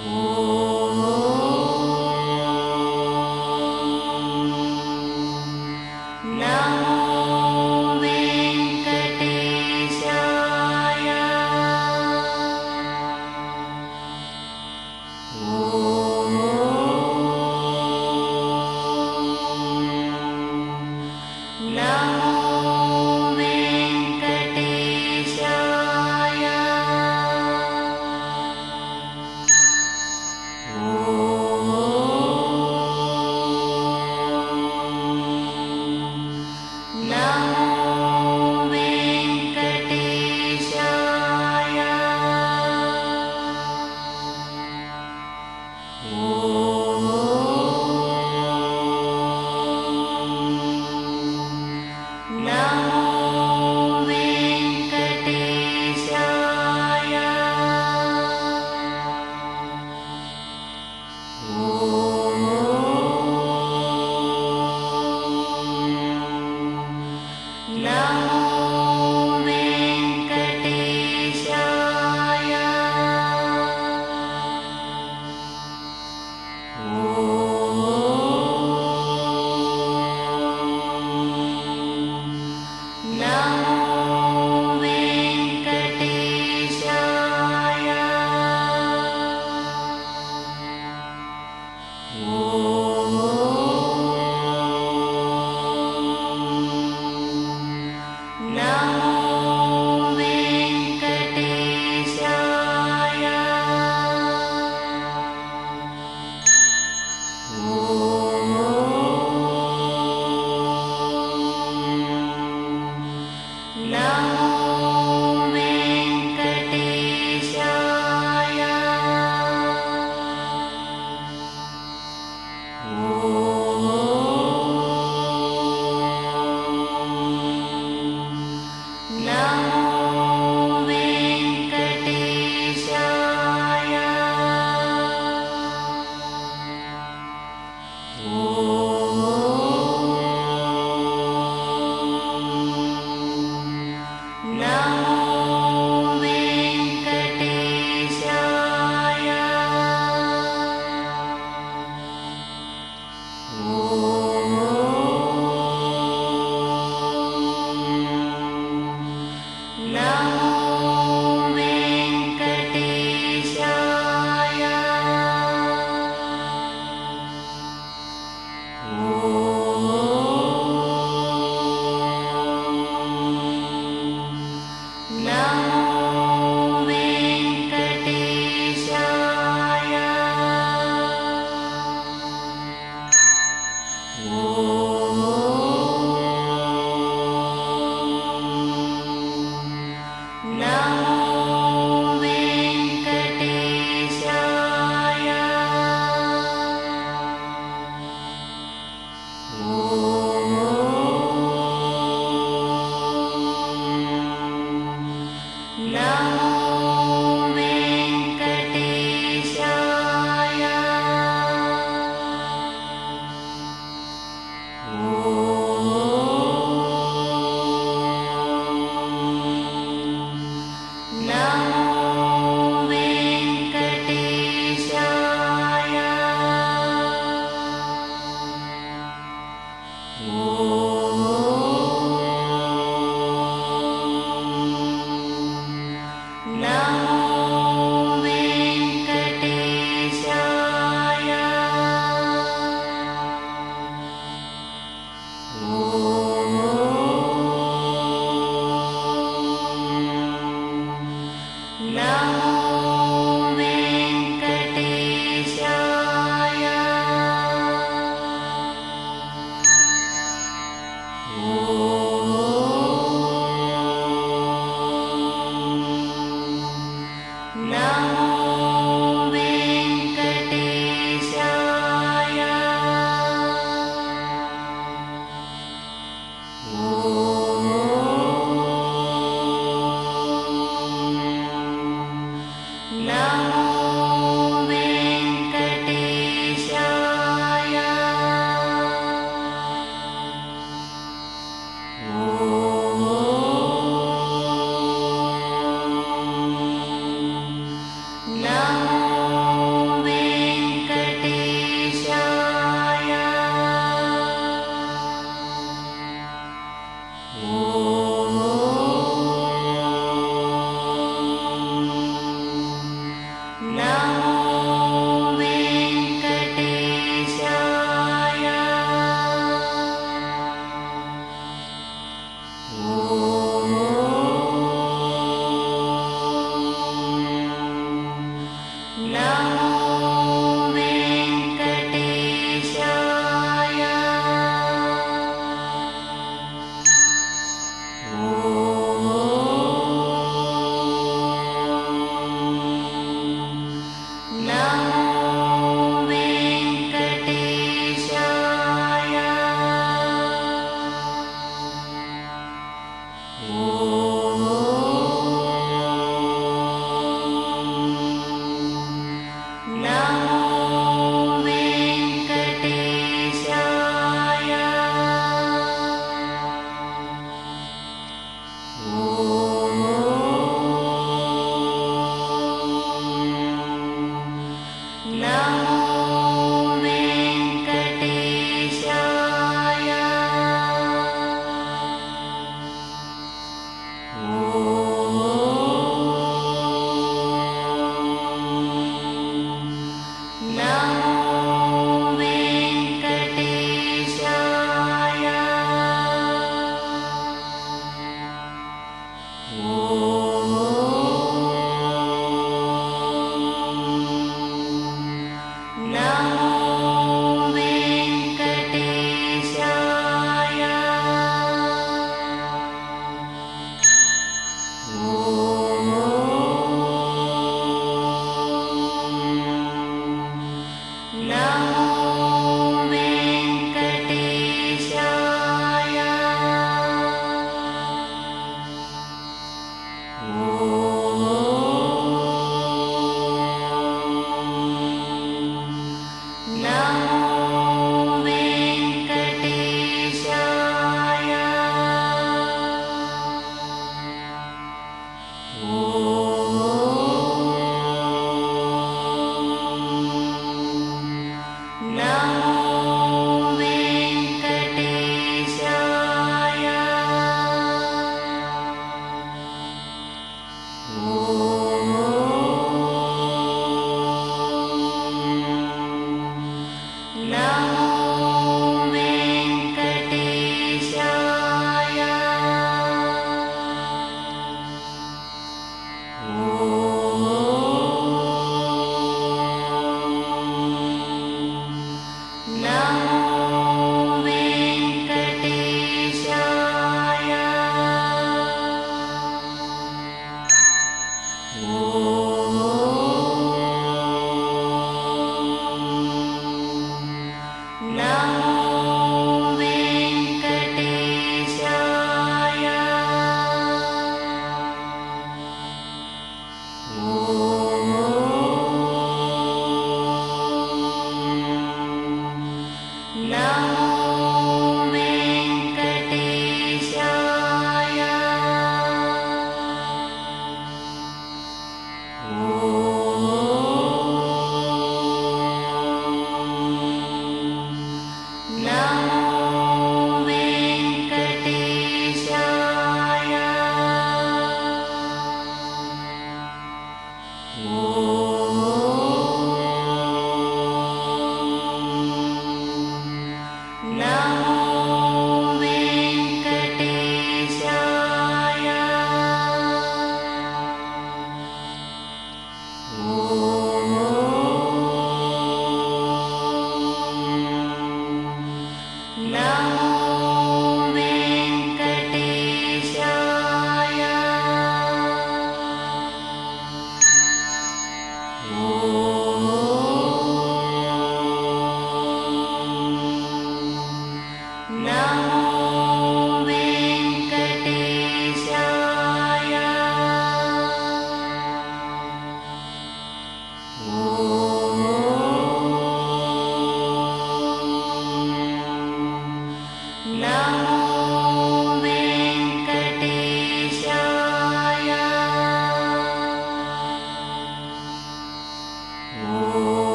Oh. No.